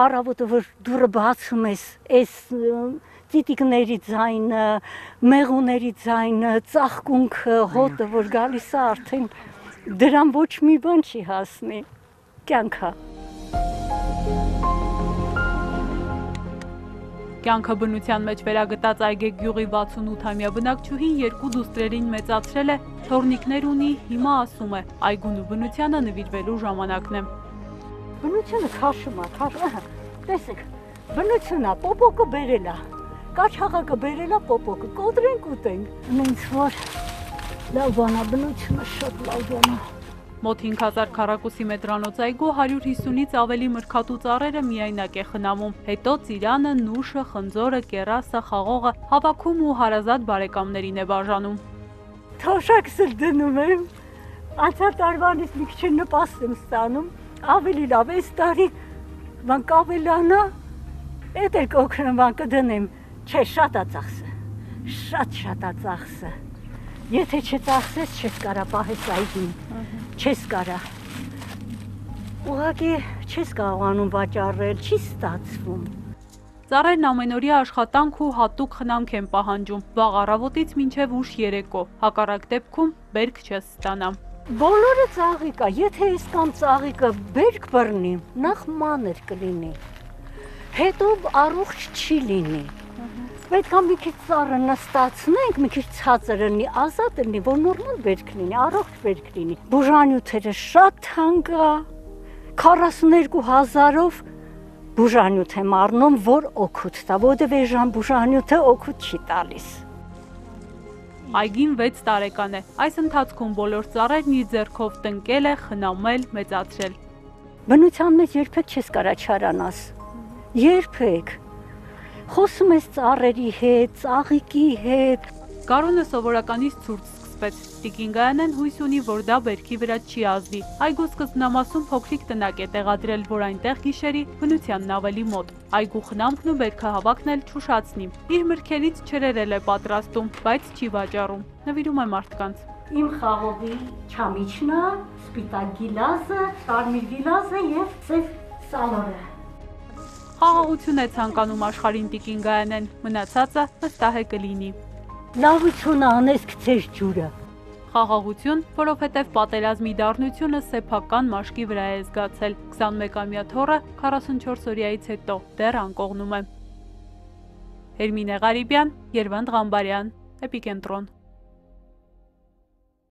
Առավոտը որ դուրը բացում ես, այս ծիտիկների ձայնը, մեղուների ձայնը, ծաղկունքը, հոտը որ գալիս է արդեն դրան ոչ մի բան չի հասնի։ Կյանքա։ Կյանքը բնության մեջ վերագտած այգեգ գյուղի 68-ամյա բնակչուհին երկու դուստրերին մեծացրել է, թորնիկներ ունի, հիմա ասում է, այգուն ու բնությանը նվիրվելու ժամանակն է։ Բնությունը քաշում է, քաշ, տեսեք, բնությունա պոպոկը բերելա, կաչաղակը բերելա պոպոկը, կոտրենք ուտենք։ Ինձ որ լավ բանա, բնությունը շատ լավ բանա։ Մոտ 5000 քառակուսի մետրանոց այգու 150-ից ավելի մրգատու ծառերը միայնակ է խնամում։ Հետո ծիրանը, նուշը, խնձորը, կերասը, խաղողը հավաքում ու հարազատ բարեկամներին է բաժանում։ Թոշակս էլ դնում եմ։ Անցյալ տարվանից մի քիչ նպաստ եմ ստանում։ Ավելի լավ է տարի բան կավելանա։ Էդ էլ կօգնեմ բան կդնեմ։ Չէ, շատ է ծախսը։ Շատ շատ է ծախսը։ Եթե չծախսես, չես կարա պահես այգին չես կարա։ Ուղղակի չես կարողանում վաճառել, չի ստացվում։ Ծառերն ամենօրյա աշխատանք ու հատուկ խնամք են պահանջում։ Վաղ առավոտից մինչև ուշ երեկո։ Հակառակ դեպքում բերք չես ստանա։ Բոլորը ծաղիկ է, եթե ես կամ ծաղիկը բերք բռնի, նախ մանր կլինի։ Հետո առողջ չի լինի պետք է մի քիչ ծառը նստացնենք, մի քիչ ցածր լինի, ազատ լինի, որ նորմալ բերք լինի, առողջ բերք լինի։ Բուժանյութերը շատ թանկ է։ 42000-ով բուժանյութ եմ առնում, որ օգուտ տա, որովհետև այժմ բուժանյութը օգուտ չի տալիս։ Այգին 6 տարեկան է։ Այս ընթացքում բոլոր ծառերն իր ձեռքով տնկել է, խնամել, մեծացրել։ Բնության մեջ երբեք չես կարա չարանաս։ Երբեք խոսում ես ծառերի հետ, ծաղիկի հետ։ Կարոնը սովորականից ցուրտ սկսվեց։ Տիկինգայանեն հույս ունի, որ դա բերքի վրա չի ազդի։ Այգու սկզբնամասում փոքրիկ տնակ է տեղադրել, որ այնտեղ գիշերի բնությանն ավելի մոտ։ Այգու խնամքն ու բերքահավաքն էլ չուշացնի։ Իր մրգերից չրերել է պատրաստում, բայց չի վաճառում։ Նվիրում է մարդկանց։ Իմ խաղողի չամիչնա, սպիտակ գիլազը, կարմիր գիլազը եւ ծև սալորը։ Խաղաղություն է ցանկանում աշխարհին Տիկին Գայանեն, մնացածը վստահ է կլինի։ Լավություն անես գցես ջուրը։ Խաղաղություն, որովհետև պատերազմի դառնությունը սեփական մաշկի վրա է զգացել։ 21-ամյա թորը 44 օրյայից հետո դեռ անկողնում է։ Հերմինե Ղարիբյան, Երվանդ Ղամբարյան, Էպիկենտրոն